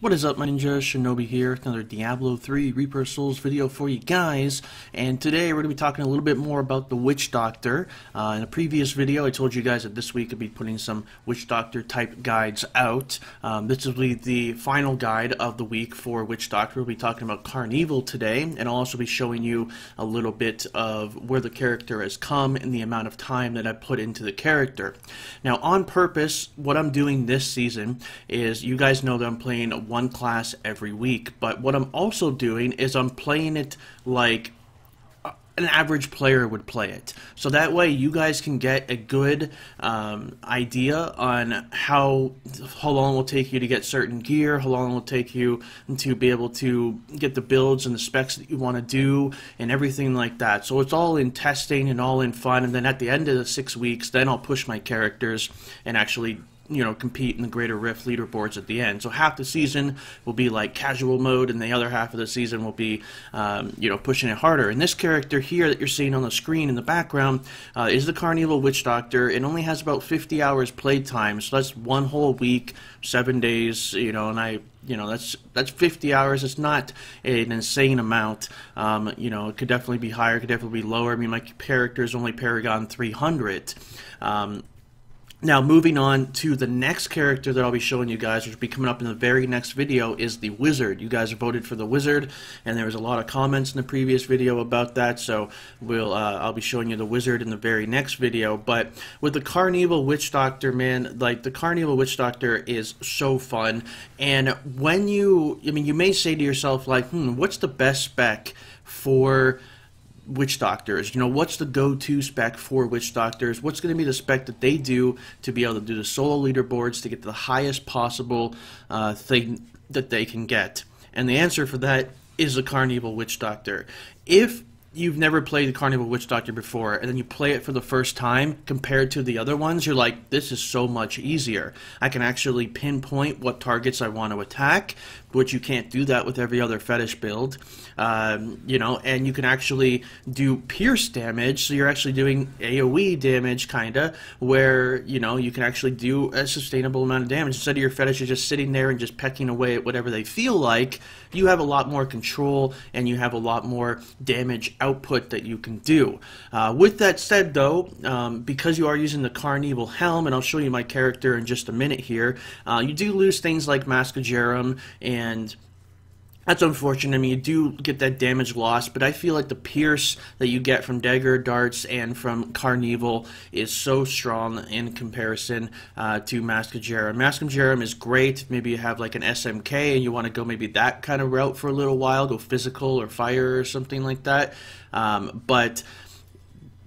What is up, my ninja? Shinobi here with another Diablo 3 Reaper Souls video for you guys. And today we're going to be talking a little bit more about the Witch Doctor. Uh, in a previous video, I told you guys that this week I'd be putting some Witch Doctor type guides out. Um, this will be the final guide of the week for Witch Doctor. We'll be talking about Carnevil today, and I'll also be showing you a little bit of where the character has come and the amount of time that I put into the character. Now, on purpose, what I'm doing this season is you guys know that I'm playing one class every week. But what I'm also doing is I'm playing it like an average player would play it. So that way you guys can get a good um, idea on how how long it will take you to get certain gear, how long it will take you to be able to get the builds and the specs that you want to do and everything like that. So it's all in testing and all in fun and then at the end of the six weeks then I'll push my characters and actually you know, compete in the Greater Rift leaderboards at the end. So half the season will be like casual mode, and the other half of the season will be, um, you know, pushing it harder. And this character here that you're seeing on the screen in the background uh, is the Carnevil Witch Doctor. It only has about 50 hours playtime, so that's one whole week, seven days, you know, and I you know that's that's 50 hours it's not an insane amount um, you know it could definitely be higher it could definitely be lower i mean my character is only paragon 300 um, now, moving on to the next character that I'll be showing you guys, which will be coming up in the very next video, is the Wizard. You guys voted for the Wizard, and there was a lot of comments in the previous video about that, so we'll uh, I'll be showing you the Wizard in the very next video. But with the Carnevil Witch Doctor, man, like the Carnevil Witch Doctor is so fun, and when you, I mean, you may say to yourself, like, hmm, what's the best spec for witch doctors. You know, what's the go-to spec for witch doctors? What's going to be the spec that they do to be able to do the solo leaderboards to get the highest possible uh, thing that they can get? And the answer for that is the Carnevil Witch Doctor. If you've never played the Carnevil Witch Doctor before, and then you play it for the first time compared to the other ones, you're like, this is so much easier. I can actually pinpoint what targets I want to attack, which you can't do that with every other fetish build. Um, you know, and you can actually do pierce damage, so you're actually doing AoE damage, kinda, where you know you can actually do a sustainable amount of damage instead of your fetish is just sitting there and just pecking away at whatever they feel like. You have a lot more control and you have a lot more damage output that you can do. Uh, with that said, though, um, because you are using the Carnevil Helm, and I'll show you my character in just a minute here, uh, you do lose things like Mask and and that's unfortunate. I mean, you do get that damage loss, but I feel like the pierce that you get from dagger darts and from Carnevil is so strong in comparison uh, to of Jeram is great. Maybe you have like an SMK and you want to go maybe that kind of route for a little while, go physical or fire or something like that. Um, but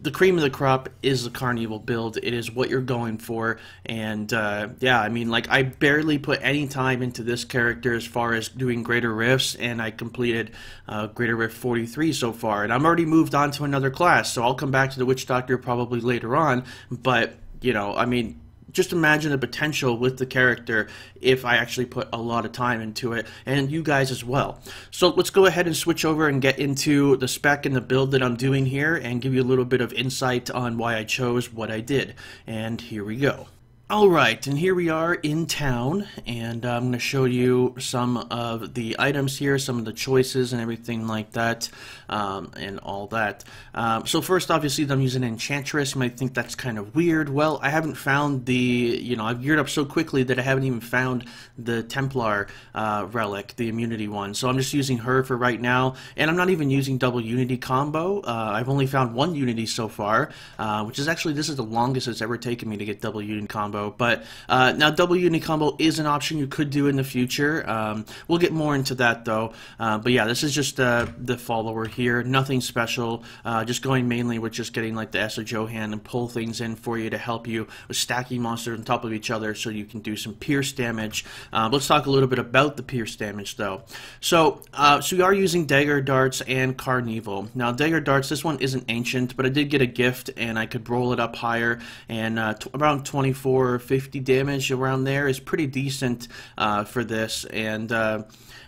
the cream of the crop is the Carnevil build. It is what you're going for, and uh, yeah, I mean, like I barely put any time into this character as far as doing Greater Rifts, and I completed uh, Greater Rift 43 so far, and I'm already moved on to another class, so I'll come back to the Witch Doctor probably later on. But you know, I mean, just imagine the potential with the character if I actually put a lot of time into it, and you guys as well. So let's go ahead and switch over and get into the spec and the build that I'm doing here and give you a little bit of insight on why I chose what I did. And here we go. Alright, and here we are in town, and I'm going to show you some of the items here, some of the choices and everything like that, um, and all that. Um, so first, obviously, I'm using Enchantress. You might think that's kind of weird. Well, I haven't found the, you know, I've geared up so quickly that I haven't even found the Templar uh, relic, the immunity one. So I'm just using her for right now, and I'm not even using double unity combo. Uh, I've only found one unity so far, uh, which is actually, this is the longest it's ever taken me to get double unity combo but uh, now double unity combo is an option you could do in the future. Um, we'll get more into that though. Uh, but yeah, this is just uh, the follower here. Nothing special. Uh, just going mainly with just getting like the Esther Johann and pull things in for you to help you with stacking monsters on top of each other so you can do some pierce damage. Uh, let's talk a little bit about the pierce damage though. So, uh, so we are using Dagger Darts and Carnevil. Now Dagger Darts, this one isn't ancient, but I did get a gift and I could roll it up higher and around 24 or 50 damage around there is pretty decent uh, for this. And uh,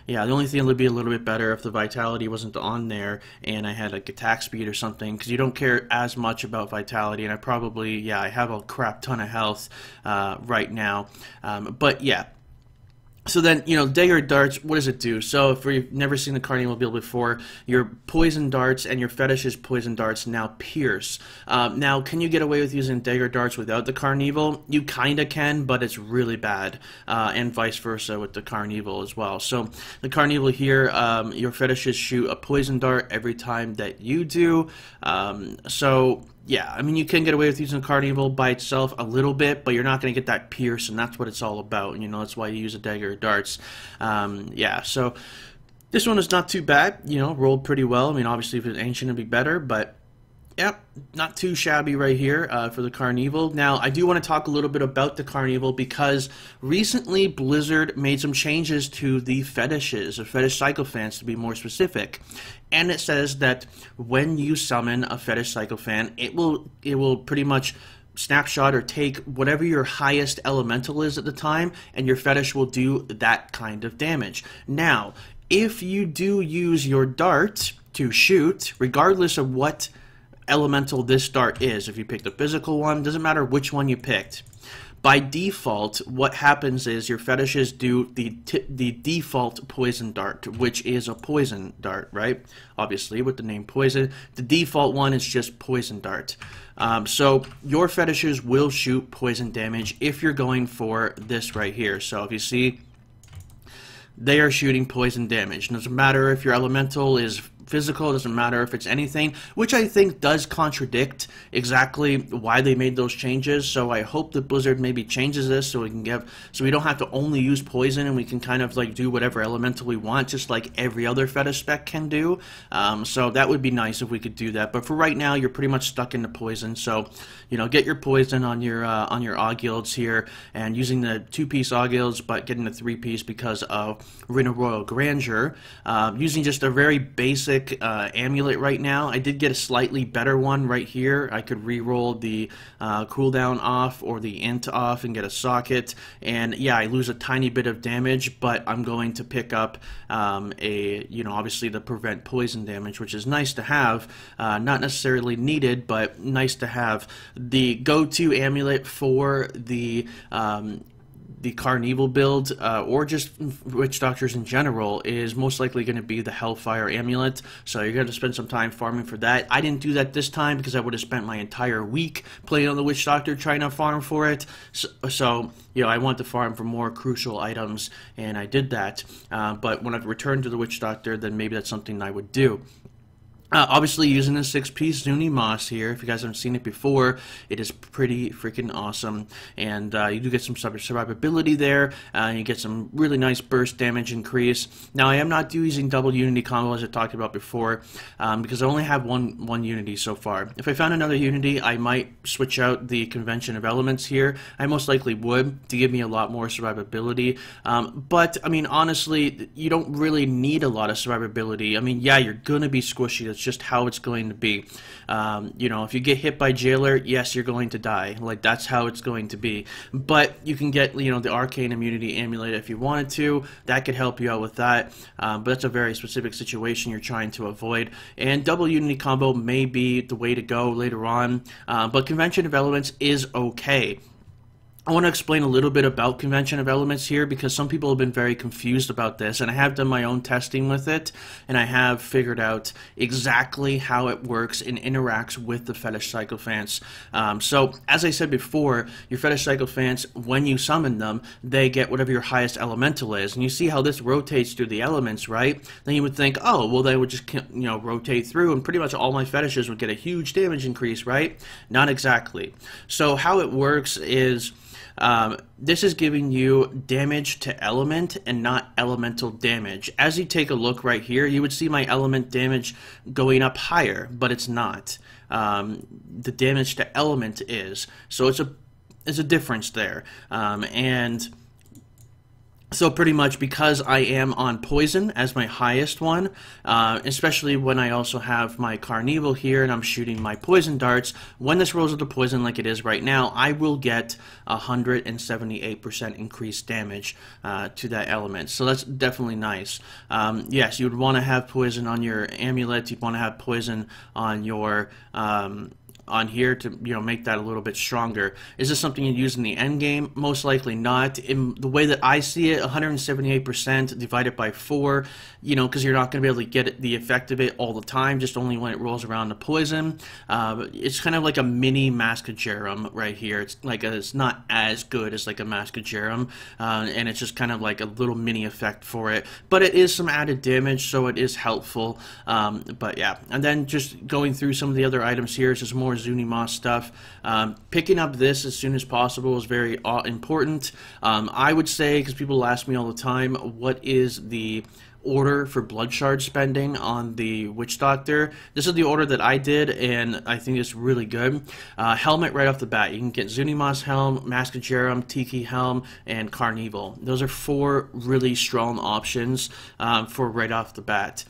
yeah, the only thing would be a little bit better if the vitality wasn't on there and I had like attack speed or something because you don't care as much about vitality. And I probably, yeah, I have a crap ton of health uh, right now. Um, but yeah, so then, you know, dagger darts, what does it do? So if you've never seen the Carnevil build before, your poison darts and your fetish's poison darts now pierce. Um, now, can you get away with using dagger darts without the Carnevil? You kind of can, but it's really bad. Uh, and vice versa with the Carnevil as well. So the Carnevil here, um, your fetishes shoot a poison dart every time that you do. Um, so yeah, I mean, you can get away with using a Carnevil by itself a little bit, but you're not going to get that pierce, and that's what it's all about. And, you know, that's why you use a dagger of darts. Um, yeah, so this one is not too bad. You know, rolled pretty well. I mean, obviously, if it's ancient, it'd be better, but Yep, not too shabby right here uh, for the Carnevil. Now, I do want to talk a little bit about the Carnevil because recently Blizzard made some changes to the fetishes, or fetish sycophants to be more specific. And it says that when you summon a fetish sycophant, it will it will pretty much snapshot or take whatever your highest elemental is at the time, and your fetish will do that kind of damage. Now, if you do use your dart to shoot, regardless of what elemental this dart is. If you pick the physical one, doesn't matter which one you picked. By default, what happens is your fetishes do the the default poison dart, which is a poison dart, right? Obviously, with the name poison. The default one is just poison dart. Um, so your fetishes will shoot poison damage if you're going for this right here. So if you see, they are shooting poison damage. Doesn't matter if your elemental is physical, it doesn't matter if it's anything, which I think does contradict exactly why they made those changes. So I hope that Blizzard maybe changes this so we can give so we don't have to only use poison and we can kind of like do whatever elemental we want, just like every other fetish spec can do. Um, so that would be nice if we could do that. But for right now, you're pretty much stuck into poison. So you know, get your poison on your uh, on your Aughild's here, and using the two-piece Aughild's, but getting the three-piece because of Ring of Royal Grandeur. Uh, using just a very basic uh, amulet right now. I did get a slightly better one right here. I could re-roll the uh, cooldown off or the int off and get a socket. And yeah, I lose a tiny bit of damage, but I'm going to pick up um, a, you know, obviously the prevent poison damage, which is nice to have. Uh, not necessarily needed, but nice to have. The go-to amulet for the um, the Carnevil build, uh, or just Witch Doctors in general, is most likely going to be the Hellfire Amulet. So you're going to spend some time farming for that. I didn't do that this time because I would have spent my entire week playing on the Witch Doctor trying to farm for it. So, so you know, I want to farm for more crucial items, and I did that. Uh, but when I return to the Witch Doctor, then maybe that's something I would do. Uh, obviously using a six-piece Zuni Moss here. If you guys haven't seen it before, it is pretty freaking awesome. And uh, you do get some survivability there. Uh, you get some really nice burst damage increase. Now, I am not using double Unity combo as I talked about before um, because I only have one, one Unity so far. If I found another Unity, I might switch out the Convention of Elements here. I most likely would to give me a lot more survivability. Um, but, I mean, honestly, you don't really need a lot of survivability. I mean, yeah, you're going to be squishy it's just how it's going to be. Um, you know, if you get hit by Jailer, yes, you're going to die. Like, that's how it's going to be. But you can get, you know, the Arcane Immunity Amulet if you wanted to. That could help you out with that. Um, but that's a very specific situation you're trying to avoid. And double Unity combo may be the way to go later on. Uh, but Convention of Elements is okay. I want to explain a little bit about convention of elements here because some people have been very confused about this, and I have done my own testing with it, and I have figured out exactly how it works and interacts with the fetish sycophants. Um, so, as I said before, your fetish sycophants, when you summon them, they get whatever your highest elemental is, and you see how this rotates through the elements, right? Then you would think, oh, well, they would just you know rotate through, and pretty much all my fetishes would get a huge damage increase, right? Not exactly. So, how it works is um, this is giving you damage to element and not elemental damage. As you take a look right here, you would see my element damage going up higher, but it's not. Um, the damage to element is. So it's a, it's a difference there. Um, and so pretty much because I am on poison as my highest one, uh, especially when I also have my carnevil here and I'm shooting my poison darts, when this rolls into poison like it is right now, I will get 178% increased damage uh, to that element. So that's definitely nice. Um, yes, you would want to have poison on your amulet, you'd want to have poison on your... Um, on here to you know make that a little bit stronger. Is this something you use in the end game? Most likely not. In the way that I see it, 178% divided by four, you know, because you're not going to be able to get the effect of it all the time, just only when it rolls around the poison. Uh, it's kind of like a mini Mask of Jeram right here. It's like a, it's not as good as like a Mask of Jeram, uh, and it's just kind of like a little mini effect for it. But it is some added damage, so it is helpful. Um, but yeah, and then just going through some of the other items here is just more Zunimas stuff. Um, picking up this as soon as possible is very uh, important. Um, I would say, because people ask me all the time, what is the order for blood shard spending on the witch doctor? This is the order that i did and i think it's really good. Uh, helmet right off the bat. You can get zunimas helm Mask of Jeram tiki helm and carnevil. Those are four really strong options um, for right off the bat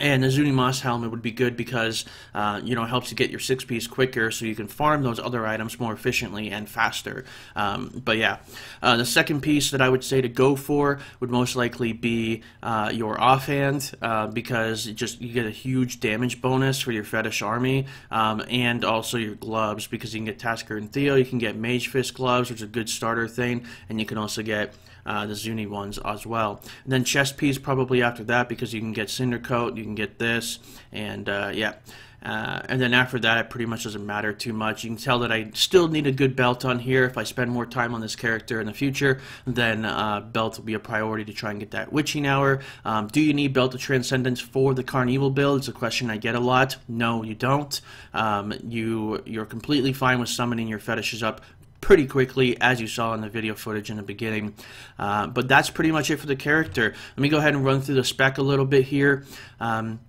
and the Zuni Moss helmet would be good because, uh, you know, it helps you get your six piece quicker so you can farm those other items more efficiently and faster. Um, but yeah, uh, the second piece that I would say to go for would most likely be uh, your offhand uh, because just you get a huge damage bonus for your fetish army um, and also your gloves because you can get Tasker and Theo, you can get Mage Fist gloves, which is a good starter thing, and you can also get uh, the Zuni ones as well. And then chest piece probably after that because you can get Cinder Coat, you can get this, and uh, yeah. Uh, and then after that, it pretty much doesn't matter too much. You can tell that I still need a good belt on here. If I spend more time on this character in the future, then uh, belt will be a priority to try and get that witching hour. Um, do you need belt of transcendence for the carnevil build? It's a question I get a lot. No, you don't. Um, you you're completely fine with summoning your fetishes up pretty quickly, as you saw in the video footage in the beginning. Uh, but that's pretty much it for the character. Let me go ahead and run through the spec a little bit here. Um,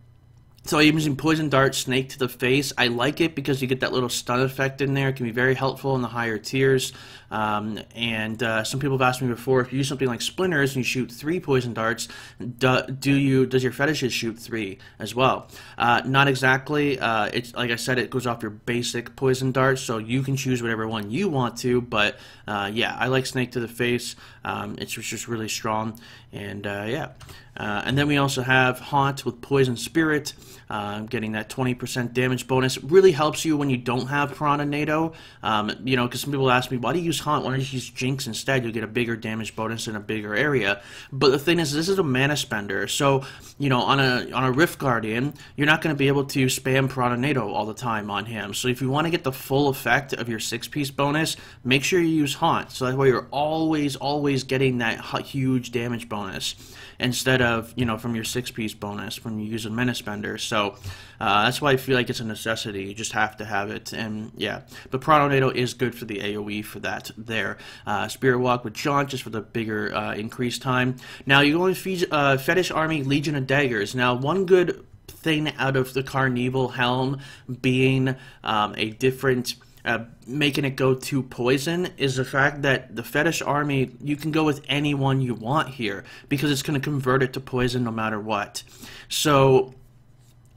so I'm using Poison Dart Snake to the face. I like it because you get that little stun effect in there. It can be very helpful in the higher tiers. Um, and uh, some people have asked me before, if you use something like Splinters and you shoot three Poison Darts, do, do you does your fetishes shoot three as well? Uh, not exactly. Uh, it's like I said, it goes off your basic Poison Dart, so you can choose whatever one you want to. But uh, yeah, I like Snake to the face. Um, it's just really strong, and uh, yeah. Uh, and then we also have Haunt with Poison Spirit, uh, getting that 20% damage bonus. Really helps you when you don't have Piranha Nado. Um, you know, because some people ask me, why do you use Haunt? Why don't you use Jinx instead? You'll get a bigger damage bonus in a bigger area. But the thing is, this is a mana spender. So, you know, on a on a Rift Guardian, you're not going to be able to spam Piranha Nado all the time on him. So if you want to get the full effect of your six-piece bonus, make sure you use Haunt. So that way you're always, always getting that huge damage bonus instead of you know from your six piece bonus when you use a mana spender. So uh, that's why I feel like it's a necessity. You just have to have it, and yeah. But Prononado is good for the AOE for that there. Uh, Spirit Walk with Jaunt just for the bigger uh, increased time. Now you go in uh, Fetish Army Legion of Daggers. Now one good thing out of the Carnevil Helm being um, a different uh, making it go to poison is the fact that the fetish army you can go with anyone you want here because it's going to convert it to poison no matter what so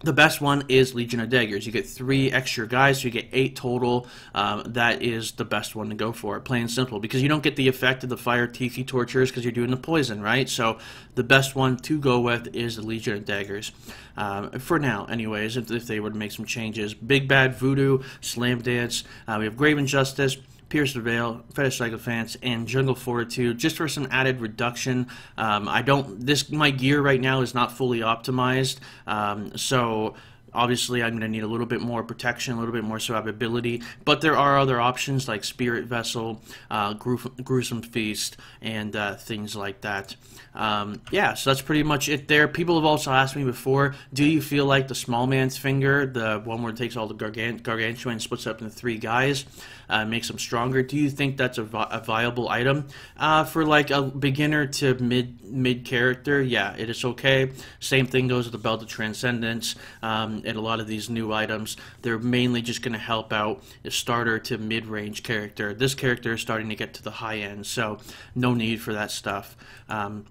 the best one is Legion of Daggers. You get three extra guys, so you get eight total. Um, that is the best one to go for, plain and simple, because you don't get the effect of the fire tiki torchers because you're doing the poison, right? So the best one to go with is the Legion of Daggers. Um, for now, anyways, if, if, they were to make some changes. Big Bad Voodoo, Slam Dance, uh, we have Grave Injustice, Pierce the Veil, Fetish Sycophants, and Jungle Fortitude, just for some added reduction. Um, I don't. This my gear right now is not fully optimized, um, so Obviously, I'm going to need a little bit more protection, a little bit more survivability, but there are other options like Spirit Vessel, uh, Gruesome Feast, and uh, things like that. Um, yeah, so that's pretty much it there. People have also asked me before, do you feel like the small man's finger, the one where it takes all the gargant gargantuan and splits up into three guys, uh, makes them stronger, do you think that's a, vi a viable item? Uh, for like a beginner to mid mid character, yeah, it is okay. Same thing goes with the Belt of Transcendence. Um, and a lot of these new items, they're mainly just going to help out a starter to mid-range character. This character is starting to get to the high end, so no need for that stuff. Um,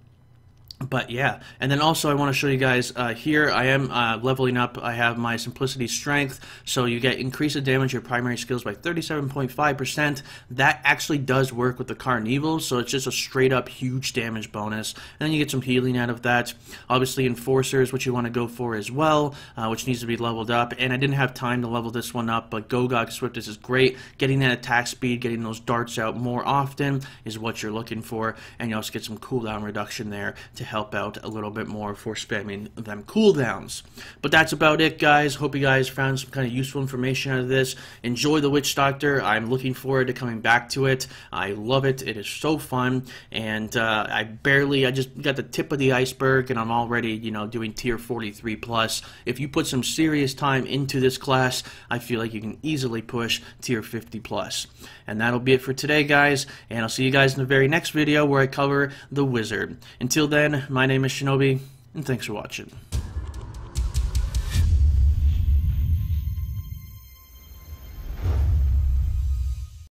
but yeah, and then also I want to show you guys uh, here. I am uh, leveling up. I have my Simplicity Strength, so you get increase the damage your primary skills by 37.5%. That actually does work with the Carnevil, so it's just a straight up huge damage bonus. And then you get some healing out of that. Obviously, Enforcer is what you want to go for as well, uh, which needs to be leveled up. And I didn't have time to level this one up, but Gogok Swiftness is great. Getting that attack speed, getting those darts out more often is what you're looking for, and you also get some cooldown reduction there to help out a little bit more for spamming them cooldowns. But that's about it, guys. Hope you guys found some kind of useful information out of this. Enjoy the Witch Doctor. I'm looking forward to coming back to it. I love it. It is so fun, and uh, I barely, I just got the tip of the iceberg, and I'm already, you know, doing tier 43 plus. If you put some serious time into this class, I feel like you can easily push tier 50 plus. And that'll be it for today, guys, and I'll see you guys in the very next video where I cover the Wizard. Until then, my name is Shinobi, and thanks for watching.